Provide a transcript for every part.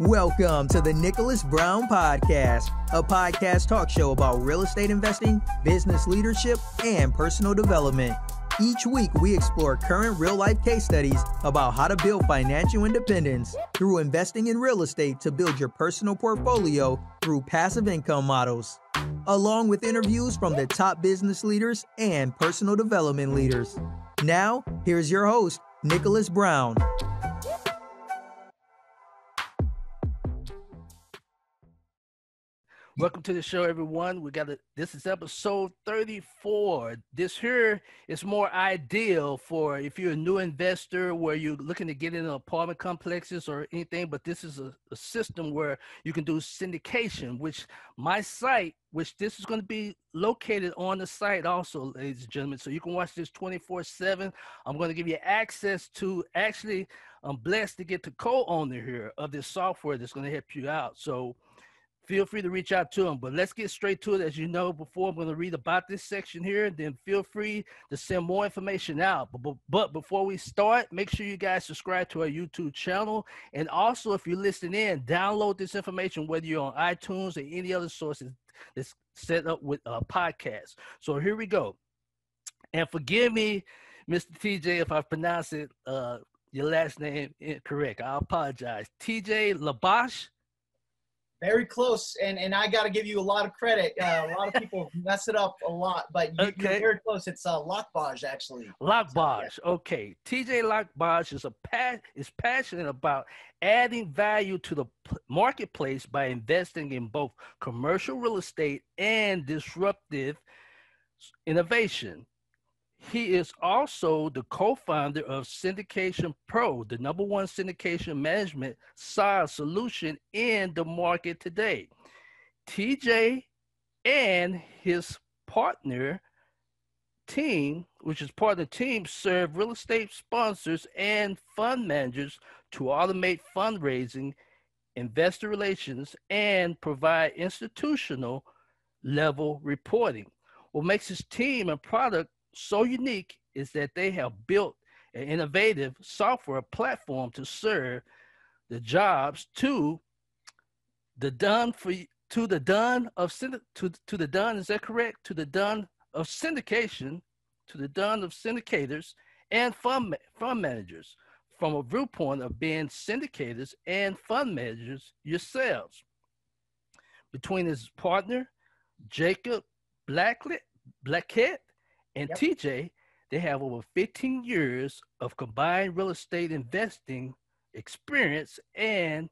Welcome to the Nicholas Brown Podcast, a podcast talk show about real estate investing, business leadership, and personal development. Each week, we explore current real life case studies about how to build financial independence through investing in real estate to build your personal portfolio through passive income models, along with interviews from the top business leaders and personal development leaders. Now, here's your host, Nicholas Brown. Welcome to the show, everyone. We got a, this is episode 34. This here is more ideal for if you're a new investor where you're looking to get into apartment complexes or anything, but this is a, a system where you can do syndication, which my site, which this is going to be located on the site also, ladies and gentlemen. So you can watch this 24-7. I'm going to give you access to actually, I'm blessed to get the co-owner here of this software that's going to help you out. So feel free to reach out to them. But let's get straight to it. As you know, before I'm going to read about this section here, and then feel free to send more information out. But, but, but, before we start, make sure you guys subscribe to our YouTube channel. And also, if you're listening in, download this information, whether you're on iTunes or any other sources that's set up with a podcast. So here we go. And forgive me, Mr. TJ, if I pronounce it uh, your last name incorrect. I apologize. TJ Labosh. Very close, and and I got to give you a lot of credit. Uh, a lot of people mess it up a lot, but you, okay. you're very close. It's uh, Lokboj actually. Lokboj, so, yeah. okay. TJ Lokboj is a pat is passionate about adding value to the marketplace by investing in both commercial real estate and disruptive innovation. He is also the co-founder of Syndication Pro, the number one syndication management SaaS solution in the market today. TJ and his partner team, which is part of the team, serve real estate sponsors and fund managers to automate fundraising, investor relations, and provide institutional level reporting. What makes his team and product so unique is that they have built an innovative software platform to serve the jobs to the done for to the done of to, to the done is that correct? To the done of syndication to the done of syndicators and fund fund managers from a viewpoint of being syndicators and fund managers yourselves. Between his partner jacob blacklet blackett and yep. TJ, they have over 15 years of combined real estate investing experience and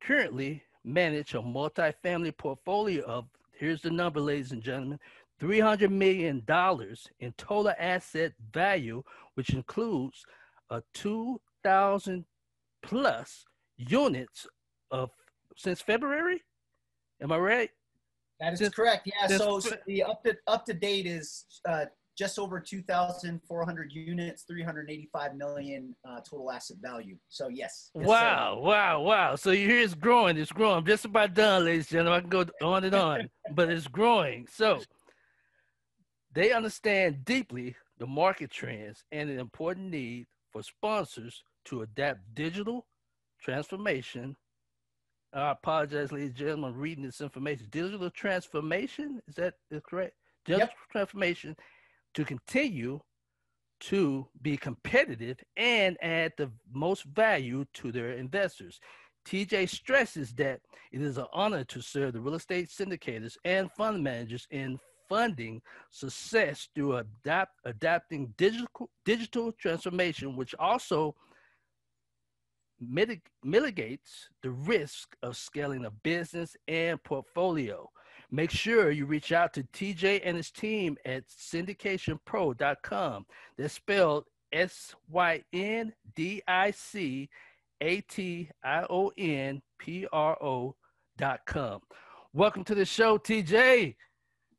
currently manage a multifamily portfolio of, here's the number, ladies and gentlemen, $300 million in total asset value, which includes a 2,000 plus units of since February. Am I right? That is since, correct. Yeah. So, so, the up to up to date is uh, just over 2,400 units, 385 million uh, total asset value. So yes. yes wow, sir. wow, wow. So you hear it's growing. It's growing. I'm just about done, ladies and gentlemen. I can go on and on, but it's growing. So they understand deeply the market trends and the important need for sponsors to adapt digital transformation. I apologize, ladies and gentlemen, I'm reading this information. Digital transformation, is that correct? Digital yep. transformation to continue to be competitive and add the most value to their investors. TJ stresses that it is an honor to serve the real estate syndicators and fund managers in funding success through adapt, adapting digital, digital transformation, which also mitig- mitigates the risk of scaling a business and portfolio. Make sure you reach out to TJ and his team at syndicationpro.com. They're spelled S Y N D I C A T I O N P R O.com. Welcome to the show, TJ.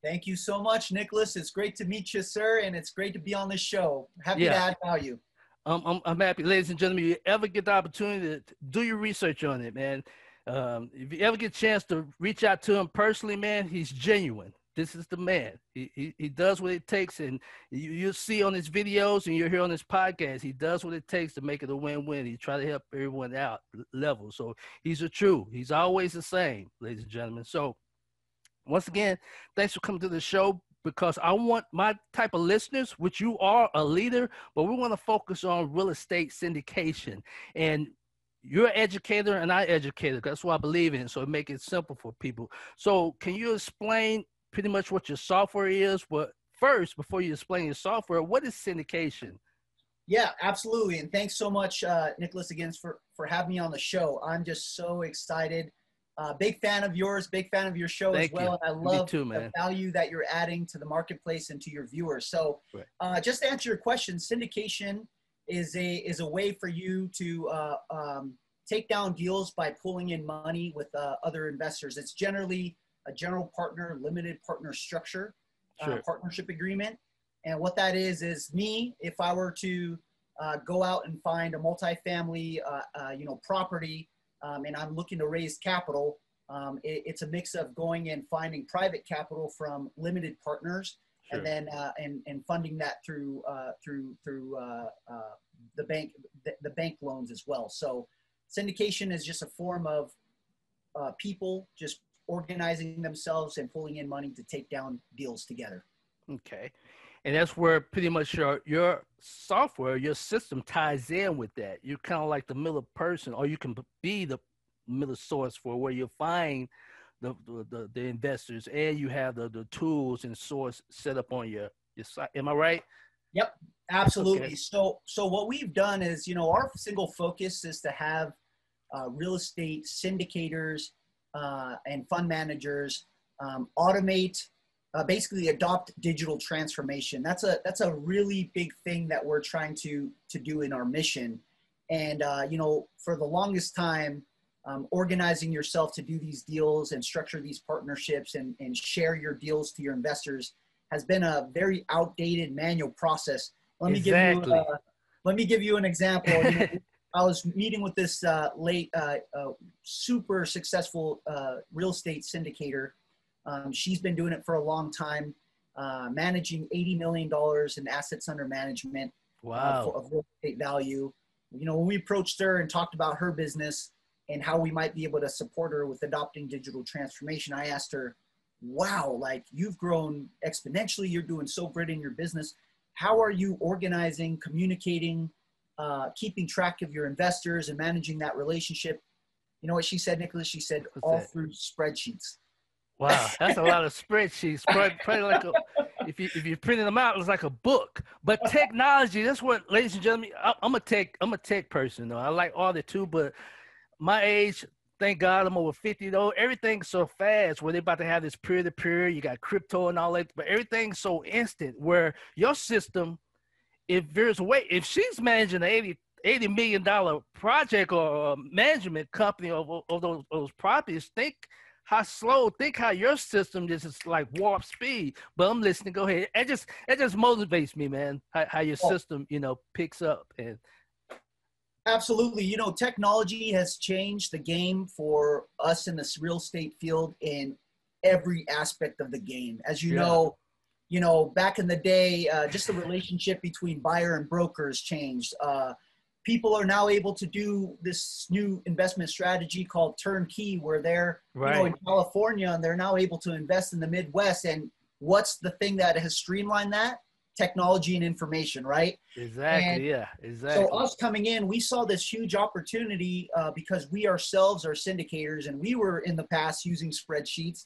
Thank you so much, Nicholas. It's great to meet you, sir, and it's great to be on the show. Happy yeah. to add value. Um, I'm, I'm happy, ladies and gentlemen. You ever get the opportunity to do your research on it, man? Um, if you ever get a chance to reach out to him personally, man, he's genuine. this is the man. He, he, he does what it takes, and you you see on his videos and you hear on his podcast, he does what it takes to make it a win-win. He try to help everyone out level. So he's a true. He's always the same, ladies and gentlemen. So once again, thanks for coming to the show because I want my type of listeners, which you are a leader, but we want to focus on real estate syndication. And you're an educator and I educator. That's what I believe in. So make it simple for people. So can you explain pretty much what your software is? But first, before you explain your software, what is syndication? Yeah, absolutely. And thanks so much, uh, Nicholas, again for for having me on the show. I'm just so excited. Uh, big fan of yours, big fan of your show Thank as well. You. And I love too, the value that you're adding to the marketplace and to your viewers. So, right. uh, just to answer your question, syndication is a is a way for you to uh, um, take down deals by pulling in money with uh, other investors. It's generally a general partner, limited partner structure, uh, sure. partnership agreement. And what that is is me, if I were to uh, go out and find a multifamily, you know, property um, and I'm looking to raise capital, um, it, it's a mix of going and finding private capital from limited partners, sure. and then uh, and and funding that through uh, through through uh, uh the bank the, the, bank loans as well. So syndication is just a form of uh, people just organizing themselves and pulling in money to take down deals together. Okay and that's where pretty much your your software, your system ties in with that. You're kind of like the middle person, or you can be the middle source for where you find the the, the investors, and you have the, the tools and source set up on your your site. Am I right? Yep, absolutely. Okay. So so what we've done is, you know, our single focus is to have uh, real estate syndicators uh, and fund managers um, automate uh, basically adopt digital transformation. That's a that's a really big thing that we're trying to to do in our mission. And uh, you know, for the longest time, um, organizing yourself to do these deals and structure these partnerships and, and share your deals to your investors has been a very outdated manual process. Let me exactly. give you uh, let me give you an example. you know, I was meeting with this uh, late, uh, uh, super successful real estate syndicator um, she's been doing it for a long time, uh, managing $80 million in assets under management uh, wow. uh, of real estate value. You know, when we approached her and talked about her business and how we might be able to support her with adopting digital transformation, I asked her, wow, like you've grown exponentially. You're doing so great in your business. How are you organizing, communicating, uh, keeping track of your investors and managing that relationship? You know what she said, Nicholas? She said, What's all that? through spreadsheets. Wow, that's a lot of spreadsheets. Probably like a, if you if you printed them out, it's like a book. But technology, that's what, ladies and gentlemen, I, am a tech I'm a tech person though. I like all the too, but my age, thank God, I'm over 50 though. Everything's so fast. Where they about to have this peer to peer, you got crypto and all that, but everything's so instant. Where your system, if there's a way, if she's managing an 80 80 million dollar project or management company of, of those, those properties, think how slow. Think how your system just is like warp speed. But I'm listening. Go ahead. It just it just motivates me, man. How, how your oh. system, you know, picks up and. Absolutely. You know, technology has changed the game for us in this real estate field in every aspect of the game. As you yeah. know, you know, back in the day, uh, just the relationship between buyer and brokers changed. Uh, people are now able to do this new investment strategy called turnkey where they're right. you know in california and they're now able to invest in the midwest and what's the thing that has streamlined that technology and information right? Exactly and yeah exactly. so us coming in we saw this huge opportunity uh, because we ourselves are syndicators and we were in the past using spreadsheets.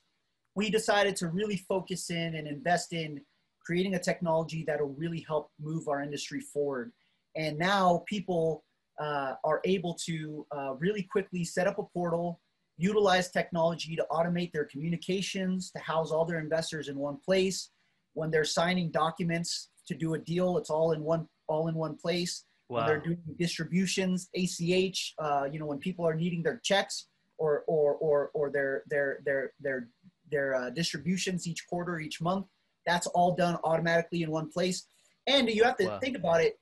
We decided to really focus in and invest in creating a technology that will really help move our industry forward. And now people uh, are able to uh, really quickly set up a portal, utilize technology to automate their communications, to house all their investors in one place. When they're signing documents to do a deal, it's all in one all in one place. Wow. When they're doing distributions, ACH, uh, you know, when people are needing their checks or or or or their their their their their uh, distributions each quarter, each month, that's all done automatically in one place. And you have to wow. think about it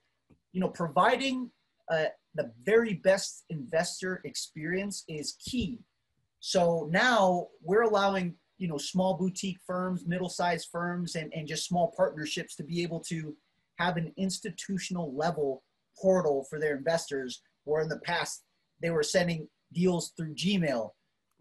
you know, providing uh, the very best investor experience is key. So now we're allowing you know small boutique firms, middle-sized firms, and and just small partnerships to be able to have an institutional level portal for their investors. Where in the past they were sending deals through Gmail,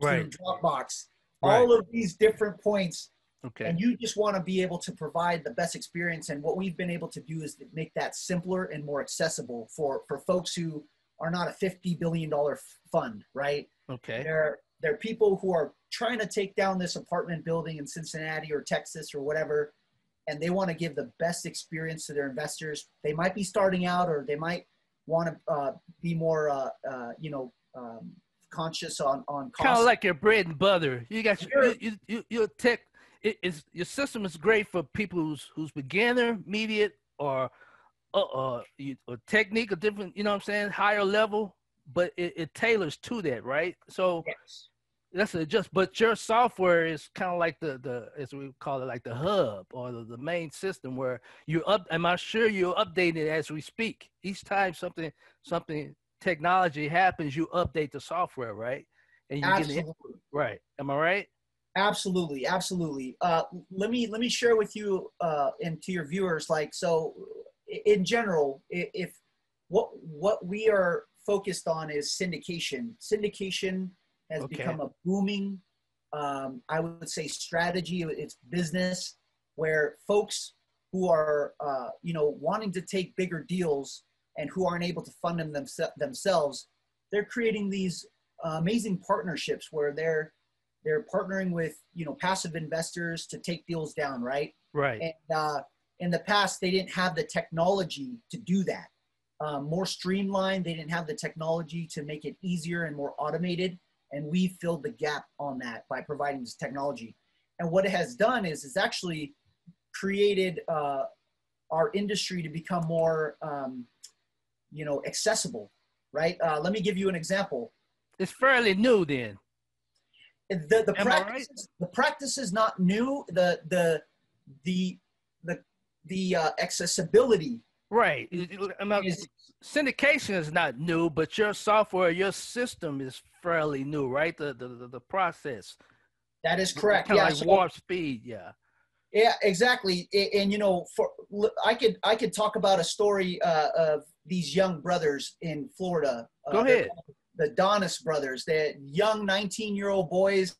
Right. through Dropbox, Right. all of these different points Okay. and you just want to be able to provide the best experience and what we've been able to do is to make that simpler and more accessible for for folks who are not a 50 billion dollar fund right Okay. they're they're people who are trying to take down this apartment building in cincinnati or texas or whatever and they want to give the best experience to their investors they might be starting out or they might want to uh, be more uh, uh, you know um, conscious on on Kind of like your bread and butter. You got your, Sure. you, you, your tech. It is your system is great for people who's who's beginner, mediate, or uh, uh you- or technique or different. You know what I'm saying? Higher level, but it, it tailors to that, right? So yes. that's just. But your software is kind of like the the as we call it, like the hub or the, the main system where you up. Am I sure you update it as we speak? Each time something something technology happens, you update the software, right? And you get it absolutely right. Am I right? Absolutely, absolutely. Uh, let me let me share with you uh, and to your viewers, like so. In general, if what what we are focused on is syndication. Syndication has Okay. become a booming, um, I would say, strategy. It's business where folks who are uh, you know wanting to take bigger deals and who aren't able to fund them themse- themselves, they're creating these uh, amazing partnerships where they're they're partnering with you know passive investors to take deals down right Right. and uh, in the past they didn't have the technology to do that um, more streamlined. They didn't have the technology to make it easier and more automated. And we filled the gap on that by providing this technology. And what it has done is it's actually created uh, our industry to become more um, you know accessible right? Uh, let me give you an example. It's fairly new then. the the Am I right? practice the practice is not new. The the the the the uh, accessibility Right. It- it- I'm not- is syndication is not new, but your software, your system is fairly new, right? The the the, the process. that is correct Kind yeah like so- warp speed. Yeah. yeah exactly A- and, you know for i could i could talk about a story uh, of these young brothers in florida uh, Go ahead. the donis brothers they're young 19 year old boys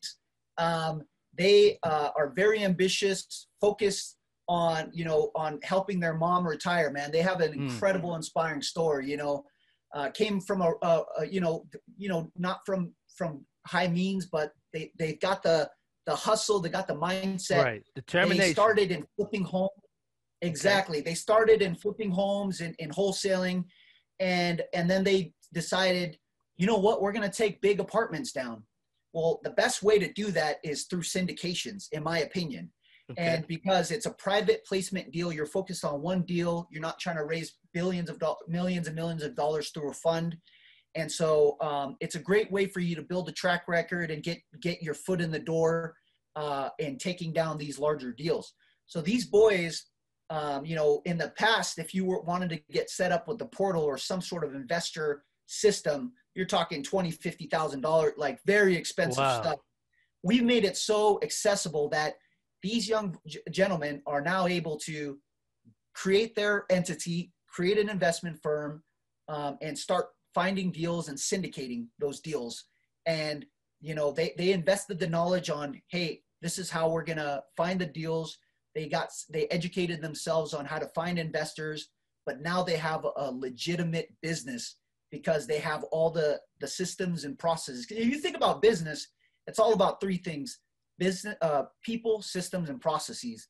um, they uh, are very ambitious focused on you know on helping their mom retire man. They have an Mm. incredible inspiring story you know. Uh, came from a, a, a you know you know not from from high means but they they've got the the hustle they got the mindset. Right. they Determination. started in flipping homes exactly. They started in flipping homes and in wholesaling and and then they decided you know what? We're going to take big apartments down. Well the best way to do that is through syndications in my opinion Okay. and because it's a private placement deal you're focused on one deal you're not trying to raise billions of dollars millions and millions of dollars through a fund and so um, it's a great way for you to build a track record and get get your foot in the door uh, and taking down these larger deals so these boys um, you know in the past if you were wanted to get set up with the portal or some sort of investor system you're talking 20 50 thousand dollars like very expensive Wow. stuff we've made it so accessible that these young gentlemen are now able to create their entity, create an investment firm, um, and start finding deals and syndicating those deals. And you know, they they invested the knowledge on, hey, this is how we're gonna find the deals. They got they educated themselves on how to find investors, but now they have a, legitimate business because they have all the the systems and processes. If you think about business, it's all about three things: business, uh, people, systems, and processes.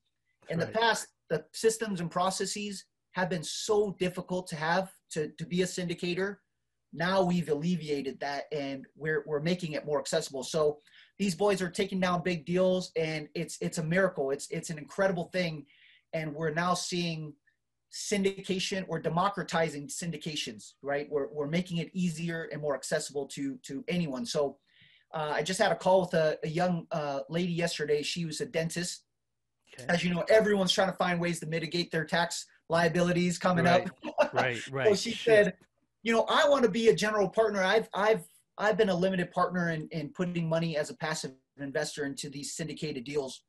In the Right. past, the systems and processes have been so difficult to have to, to be a syndicator. Now we've alleviated that and we're, we're making it more accessible. So these boys are taking down big deals and it's, it's a miracle. It's, it's an incredible thing. And we're now seeing syndication or democratizing syndications, right? We're, we're making it easier and more accessible to, to anyone. So uh, I just had a call with a, a young uh, lady yesterday. She was a dentist Okay. as you know, everyone's trying to find ways to mitigate their tax liabilities coming Right, up. Right. Right. so she Sure. said, you know, I want to be a general partner. I've I've I've been a limited partner in, in putting money as a passive investor into these syndicated deals.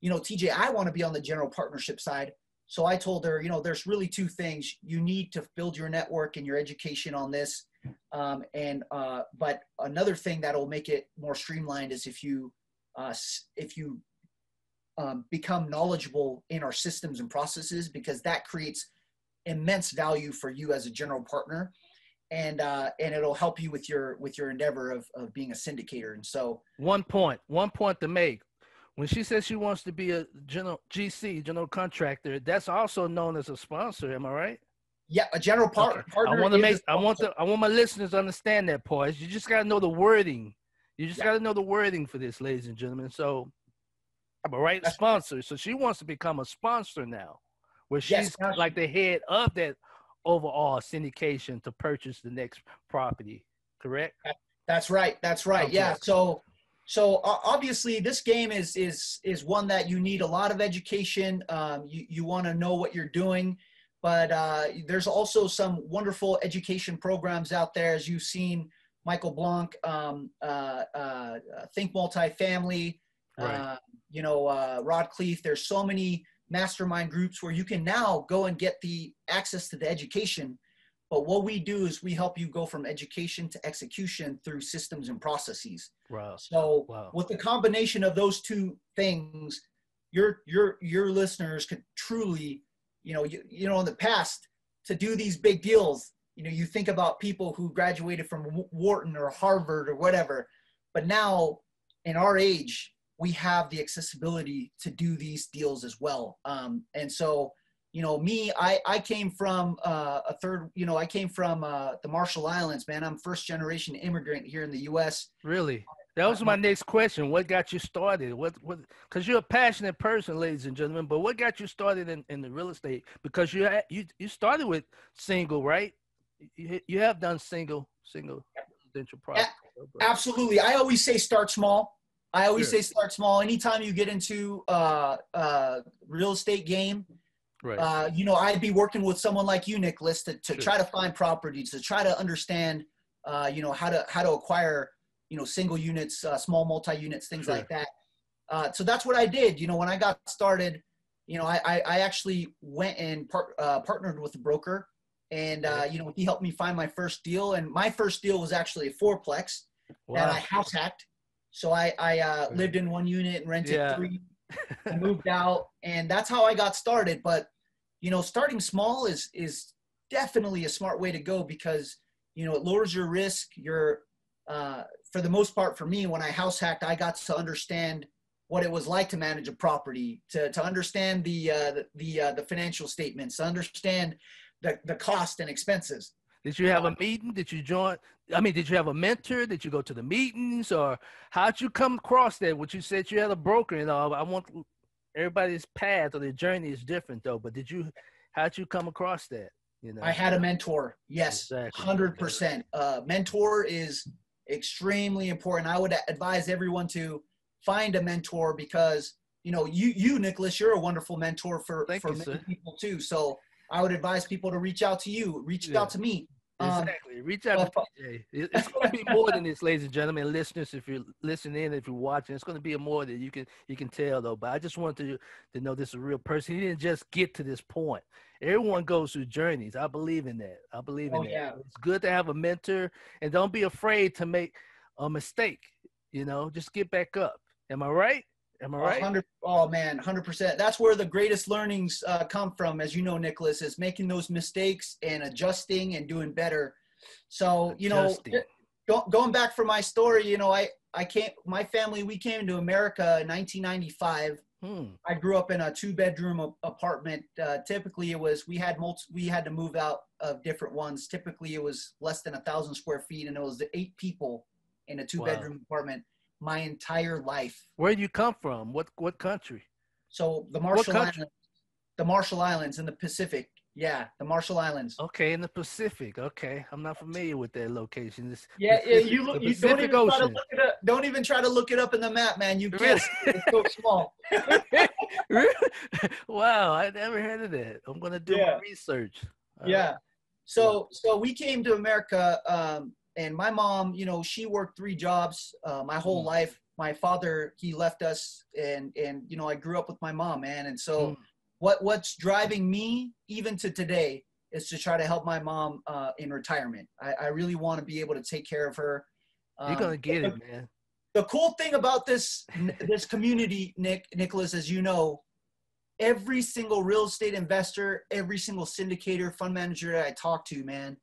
You know, TJ, I want to be on the general partnership side. So I told her, you know, there's really two things. You need to build your network and your education on this. Um, and uh, but another thing that'll make it more streamlined is if you uh, if you um, become knowledgeable in our systems and processes because that creates immense value for you as a general partner. And uh, and it'll help you with your with your endeavor of, of being a syndicator. And so one point one point to make. When she says she wants to be a general gc general contractor that's also known as a sponsor am i right yeah a general okay. partner i want to make i want to i want my listeners to understand that part you just got to know the wording you just yeah. got to know the wording for this ladies and gentlemen so I'm a right That's sponsor. So she wants to become a sponsor now, where she's yes, like the head of that overall syndication to purchase the next property. Correct? That's right. That's right. Okay. Yeah. So so obviously this game is is is one that you need a lot of education. Um, you you want to know what you're doing, but uh, there's also some wonderful education programs out there, as you've seen. Michael Blank, um, uh, uh, Think Multifamily, right. Uh, you know, uh, Rod Khleif. There's so many mastermind groups where you can now go and get the access to the education. But what we do is we help you go from education to execution through systems and processes. Wow. So wow. with the combination of those two things, your your your listeners could truly, you know, you, you know, in the past to do these big deals, you know, you think about people who graduated from Wharton or Harvard or whatever, but now in our age, we have the accessibility to do these deals as well. Um, and so, you know, me, I, I came from uh, a third, you know, I came from uh, the Marshall Islands, man. I'm first generation immigrant here in the U.S. Really? That was my next question. What got you started? What, what, cause you're a passionate person, ladies and gentlemen, but what got you started in, in the real estate? Because you, you, you started with single, right? You, you have done single, single residential property. Absolutely. I always say start small I always sure. say start small. Anytime you get into uh, uh, real estate game, right. uh, you know, I'd be working with someone like you, Nicholas, to, to sure. try to find properties, to try to understand, uh, you know, how to how to acquire, you know, single units, uh, small multi units, things sure. like that. Uh, so that's what I did. You know, when I got started, you know, I I, I actually went and par- uh, partnered with a broker, and uh, you know, he helped me find my first deal. And my first deal was actually a fourplex wow. that I house hacked so I, I uh, lived in one unit and rented yeah. three. Moved out, and that's how I got started. But you know, starting small is is definitely a smart way to go because you know it lowers your risk. You're uh, for the most part, for me, when I house hacked, I got to understand what it was like to manage a property, to to understand the uh, the the, uh, the financial statements, to understand the the cost and expenses. Did you have a meeting? Did you join? I mean, did you have a mentor? Did you go to the meetings, or how'd you come across that? What you said you had a broker, and all. I want everybody's path or their journey is different, though. But did you? How'd you come across that? You know, I had a mentor. Yes, hundred exactly. percent. Uh, mentor is extremely important. I would advise everyone to find a mentor because you know you you Nicholas, you're a wonderful mentor for Thank for you, many sir. people too. So I would advise people to reach out to you. Reach yeah. out to me. Um, exactly. Reach out to TJ. It's going to be more than this, ladies and gentlemen, listeners. If you're listening, if you're watching, it's going to be a more than you can you can tell though. But I just wanted to to know this is a real person. He didn't just get to this point. Everyone goes through journeys. I believe in that. I believe in oh, that. Yeah. It's good to have a mentor, and don't be afraid to make a mistake. You know, just get back up. Am I right? Am I right? 100, oh man, 100%. That's where the greatest learnings uh, come from, as you know, Nicholas, is making those mistakes and adjusting and doing better. So, you adjusting. know, go, going back for my story, you know, I, I came, my family, we came to America in 1995. Hmm. I grew up in a two bedroom apartment. Uh, typically it was, we had multi, we had to move out of different ones. Typically it was less than a thousand square feet and it was eight people in a two bedroom wow. apartment my entire life. Where do you come from? What what country? So the Marshall Islands, the Marshall Islands in the Pacific. Yeah, the Marshall Islands. Okay, in the Pacific. Okay, I'm not familiar with that location. It's yeah, Pacific, yeah. You look. You don't even Ocean. try to look it up. Don't even try to look it up in the map, man. You can't. it's so small. wow, I never heard of that. I'm gonna do yeah. my research. All yeah. Right. So so we came to America um, and my mom, you know, she worked three jobs uh, my whole mm. life. my father he left us and and you know i grew up with my mom man and so Mm. What what's driving me even to today is to try to help my mom uh, in retirement i, I really want to be able to take care of her You're Um, gonna get the, it, man. the cool thing about this this community nick nicholas as you know every single real estate investor every single syndicator fund manager that i talk to man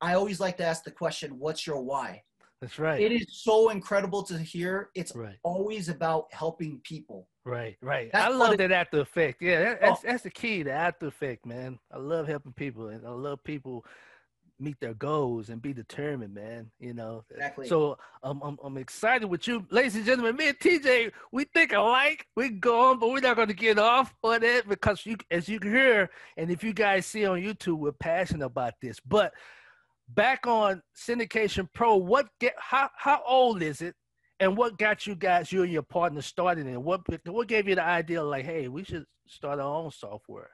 i always like to ask the question what's your why That's right. it is so incredible to hear it's right. always about helping people Right, right. That's I love that after effect. Yeah, that, Oh. that's that's the key, the after effect, man. I love helping people, and I love people meet their goals and be determined, man. You know. Exactly. So um, I'm I'm excited with you, ladies and gentlemen. Me and TJ, we think alike. We can go on, but we're not going to get off on it because you, as you can hear, and if you guys see on YouTube, we're passionate about this. But back on Syndication Pro, what get how how old is it? And what got you guys, you and your partner, started in? What what gave you the idea, like, hey, we should start our own software?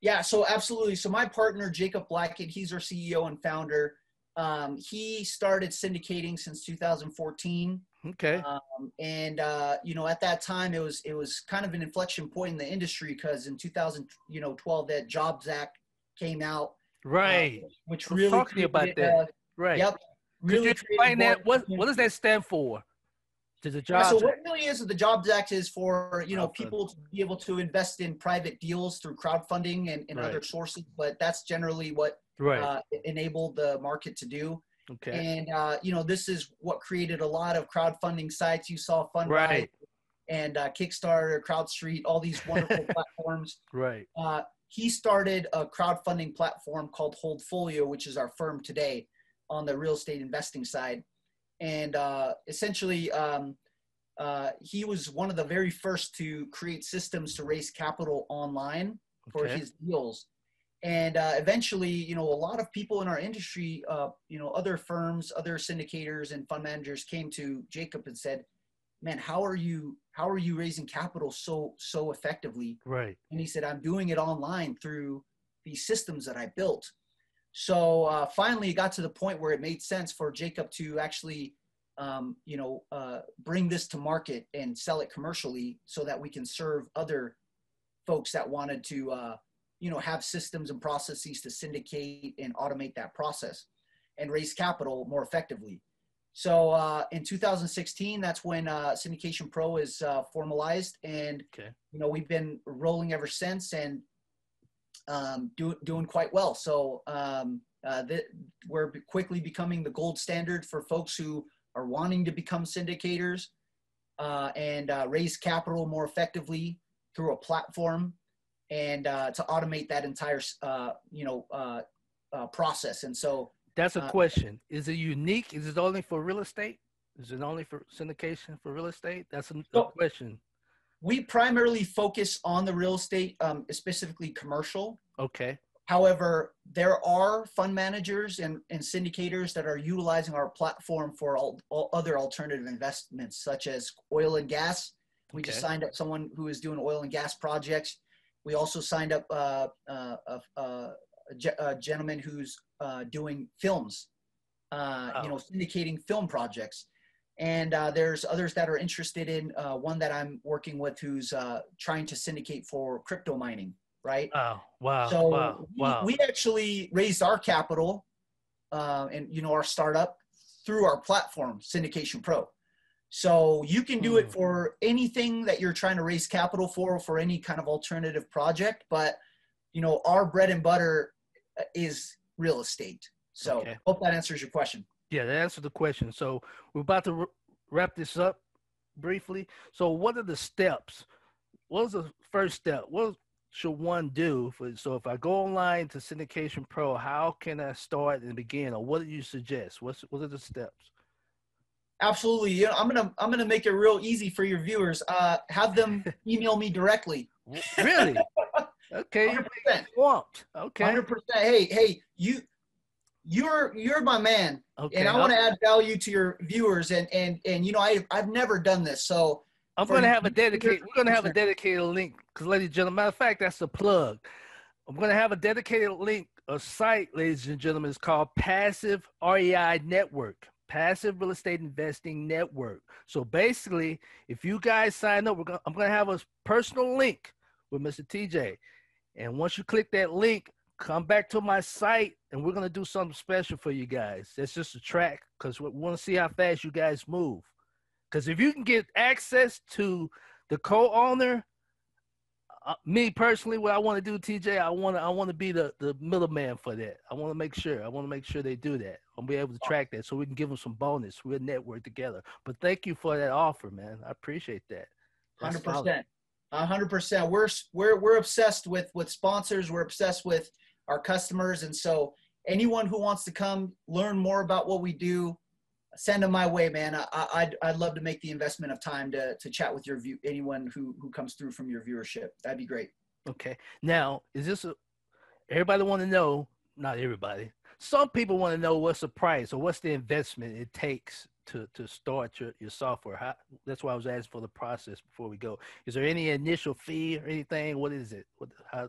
Yeah, so absolutely. So my partner Jacob Blackett, he's our CEO and founder. Um, he started syndicating since 2014, Okay. um, and uh, you know at that time it was it was kind of an inflection point in the industry because in 2000 you know 12 that Jobs Act came out, uh, right. which I was really talking about that. uh, right. Yep, Could really you explain that? What what does that stand for? To the Yeah, job. so what really is is the Jobs Act is for you know people to be able to invest in private deals through crowdfunding and, and other sources, but that's generally what right. uh, enabled the market to do. okay. And uh, you know this is what created a lot of crowdfunding sites. You saw Fundrise Right. and uh, Kickstarter, CrowdStreet, all these wonderful platforms. right. Uh, he started a crowdfunding platform called Holdfolio, which is our firm today on the real estate investing side. And uh, essentially, um, uh, he was one of the very first to create systems to raise capital online for Okay. his deals. And uh, eventually, you know, a lot of people in our industry, uh, you know, other firms, other syndicators, and fund managers came to Jacob and said, "Man, how are you? How are you raising capital so so effectively?" Right. and he said i'm doing it online through these systems that i built so uh, finally it got to the point where it made sense for jacob to actually um, you know uh, bring this to market and sell it commercially so that we can serve other folks that wanted to uh, you know have systems and processes to syndicate and automate that process and raise capital more effectively so uh, in 2016 that's when uh, syndication pro is uh, formalized and Okay. you know we've been rolling ever since and um, do, doing quite well so um, uh, th- we're quickly becoming the gold standard for folks who are wanting to become syndicators uh, and uh, raise capital more effectively through a platform and uh, to automate that entire uh, you know uh, uh, process and so That's a question. Is it unique? Is it only for real estate? Is it only for syndication for real estate? That's a, a So- question. We primarily focus on the real estate um, specifically commercial Okay. However, there are fund managers and, and syndicators that are utilizing our platform for all, all other alternative investments, such as oil and gas. We just signed up someone who is doing oil and gas projects. We also signed up uh, uh, uh, a, a gentleman who's uh, doing films, uh, you know, syndicating film projects. And uh, there's others that are interested in uh, one that I'm working with who's uh, trying to syndicate for crypto mining, right? Wow. Wow. So wow. we, Wow. we actually raised our capital uh, and you know our startup through our platform, Syndication Pro. So you can do it Hmm. for anything that you're trying to raise capital for, for any kind of alternative project. But you know our bread and butter uh, is real estate. So Okay. hope that answers your question. Yeah, that answered the question. So we're about to r- wrap this up briefly. So what are the steps? What's the first step? What should one do? For, so if I go online to Syndication Pro, how can I start and begin? Or what do you suggest? What's what are the steps? Absolutely. You know, I'm gonna I'm gonna make it real easy for your viewers. Uh, have them email me directly. Really? Okay. Hundred you're percent. Swamped. Okay. Hundred percent. Hey, hey, you, you're you're my man, Okay. and I want to add value to your viewers. And and and you know, I I've never done this, so I'm going to have a dedicated. We're going to have a dedicated link because, ladies and gentlemen, matter of fact, that's a plug. I'm going to have a dedicated link, a site, ladies and gentlemen. It's called Passive REI Network. Passive Real Estate Investing Network. So basically, if you guys sign up, we're gonna, I'm going to have a personal link with Mr. TJ. And once you click that link, come back to my site and we're going to do something special for you guys. That's just a track because we want to see how fast you guys move. Because if you can get access to the co-owner, uh, me personally, what I want to do, TJ, I want to I want to be the the middleman for that. I want to make sure I want to make sure they do that. I'll be able to track that so we can give them some bonus. We'll network together. But thank you for that offer, man. I appreciate that. Hundred percent, hundred percent. We're we're we're obsessed with with sponsors. We're obsessed with our customers, and so anyone who wants to come learn more about what we do, send them my way, man. I, I'd, I'd love to make the investment of time to, to chat with your view, anyone who, who comes through from your viewership. That'd be great. Okay. Now, is this a, everybody want to know, not everybody, some people want to know what's the price or what's the investment it takes to, to start your, your software. How, that's why I was asking for the process before we go. Is there any initial fee or anything? What is it? What, how,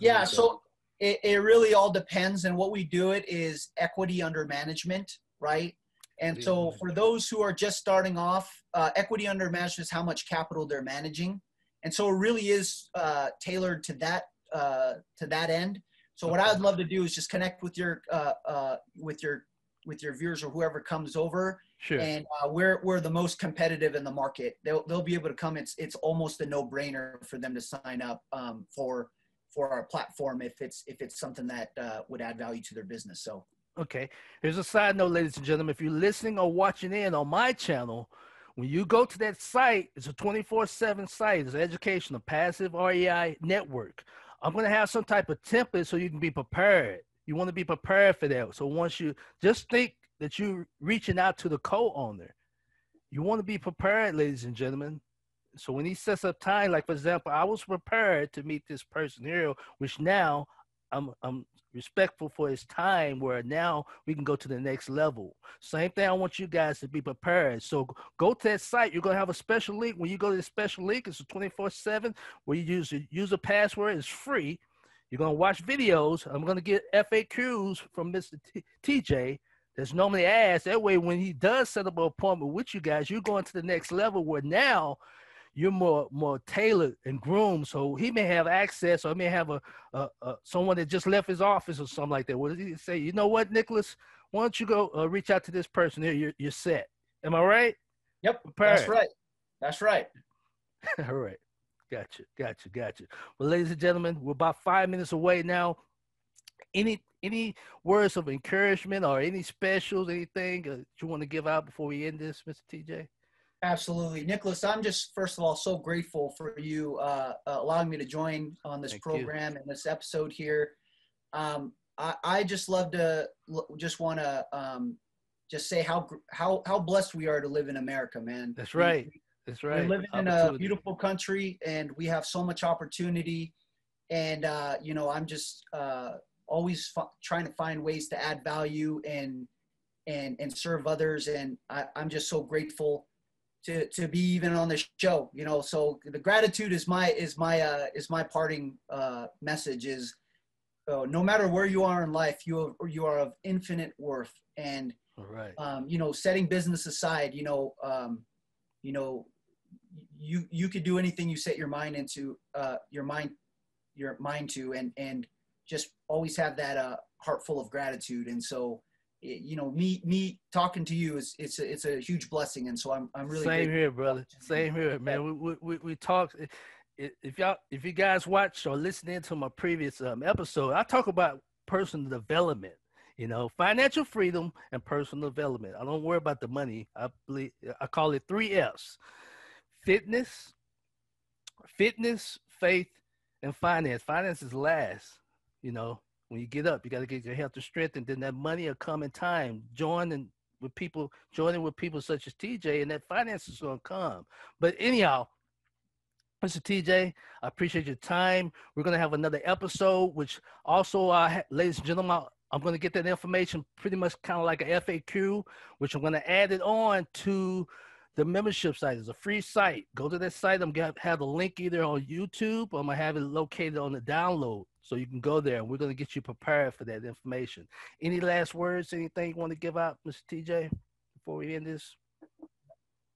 yeah. So it, it really all depends. And what we do it is equity under management, right? And so for those who are just starting off, uh, equity under management is how much capital they're managing. And so it really is uh, tailored to that uh, to that end. So what I'd love to do is just connect with your uh, uh, with your with your viewers or whoever comes over. Sure. And uh, we're we're the most competitive in the market. They'll they'll be able to come. It's it's almost a no brainer for them to sign up um, for for our platform if it's if it's something that uh, would add value to their business. So Okay. Here's a side note, ladies and gentlemen. If you're listening or watching in on my channel, when you go to that site, it's a 24-7 site. It's an educational passive REI network. I'm going to have some type of template so you can be prepared. You want to be prepared for that. So once you just think that you're reaching out to the co-owner, you want to be prepared, ladies and gentlemen. So when he sets up time, like for example, I was prepared to meet this person here, which now I'm I'm respectful for his time where now we can go to the next level. Same thing, I want you guys to be prepared. So go to that site. You're going to have a special link. When you go to the special link, it's a 24 7 where you use a password. It's free. You're going to watch videos. I'm going to get FAQs from Mr. T- TJ that's normally asked. That way, when he does set up an appointment with you guys, you're going to the next level where now you're more more tailored and groomed. So he may have access, or he may have a, a, a, someone that just left his office or something like that. What does he say? You know what, Nicholas? Why don't you go uh, reach out to this person here? You're, you're set. Am I right? Yep, that's right. That's right. All right. Gotcha. Gotcha. Gotcha. Well, ladies and gentlemen, we're about five minutes away now. Any any words of encouragement or any specials, anything uh, you want to give out before we end this, Mr. TJ? Absolutely. Nicholas, I'm just, first of all, so grateful for you uh, uh, allowing me to join on this Thank program you. and this episode here. Um, I, I, just love to, just want to um, just say how, how, how blessed we are to live in America, man. That's right. That's right. We're living in a beautiful country and we have so much opportunity. And, uh, you know, I'm just uh, always f- trying to find ways to add value and, and, and serve others. And I, I'm just so grateful to to be even on the show you know? So the gratitude is my is my uh is my parting uh message is uh, no matter where you are in life you are, you are of infinite worth. And right. um you know setting business aside you know um you know you you could do anything you set your mind into uh your mind your mind to and and just always have that uh heart full of gratitude. And so you know me me talking to you is it's a, it's a huge blessing. And so i'm i'm really same here brother. same here man. we we, we talk if y'all if you guys watch or listening to my previous um, episode i talk about personal development you know financial freedom and personal development. I don't worry about the money. I believe i call it three f's fitness fitness faith and finance. Finance is last you know when you get up, you got to get your health and strength, and then that money will come in time. Joining with people, joining with people such as TJ, and that finance is going to come. But anyhow, Mr. TJ, I appreciate your time. We're going to have another episode, which also, uh, ladies and gentlemen, I'm going to get that information pretty much kind of like a FAQ, which I'm going to add it on to the membership site It's a free site. Go to that site. I'm gonna have the link either on YouTube or I'm gonna have it located on the download. So you can go there and we're gonna get you prepared for that information. Any last words, anything you want to give out, Mr. TJ, before we end this?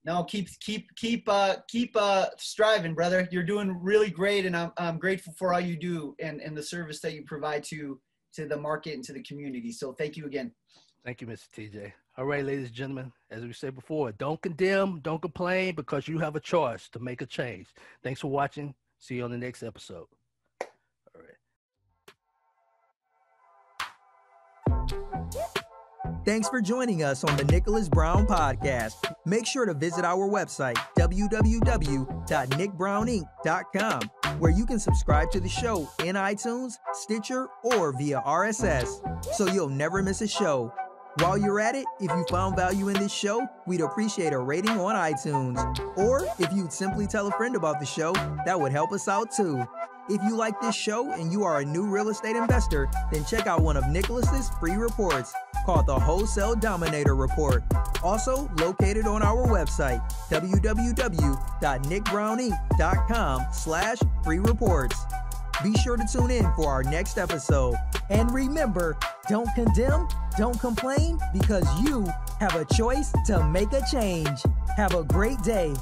No, keep keep keep uh keep uh striving, brother. You're doing really great and I'm I'm grateful for all you do and, and the service that you provide to to the market and to the community. So thank you again. Thank you, Mr. TJ. All right, ladies and gentlemen, as we said before, don't condemn, don't complain because you have a choice to make a change. Thanks for watching. See you on the next episode. Thanks for joining us on the Nicholas Brown Podcast. Make sure to visit our website, www.nickbrowninc.com, where you can subscribe to the show in iTunes, Stitcher, or via RSS, so you'll never miss a show. While you're at it, if you found value in this show, we'd appreciate a rating on iTunes. Or if you'd simply tell a friend about the show, that would help us out too. If you like this show and you are a new real estate investor, then check out one of Nicholas's free reports called the Wholesale Dominator Report, also located on our website, www.nickbrowninc.com slash free reports. Be sure to tune in for our next episode. And remember, don't condemn, don't complain, because you have a choice to make a change. Have a great day.